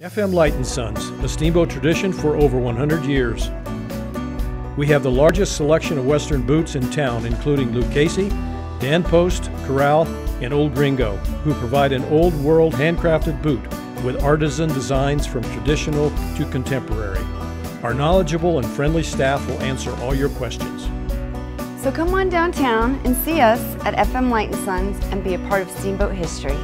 FM Light & Sons, a steamboat tradition for over 100 years. We have the largest selection of Western boots in town, including Lucchese, Dan Post, Corral, and Old Gringo, who provide an old world handcrafted boot with artisan designs from traditional to contemporary. Our knowledgeable and friendly staff will answer all your questions. So come on downtown and see us at FM Light & Sons and be a part of Steamboat history.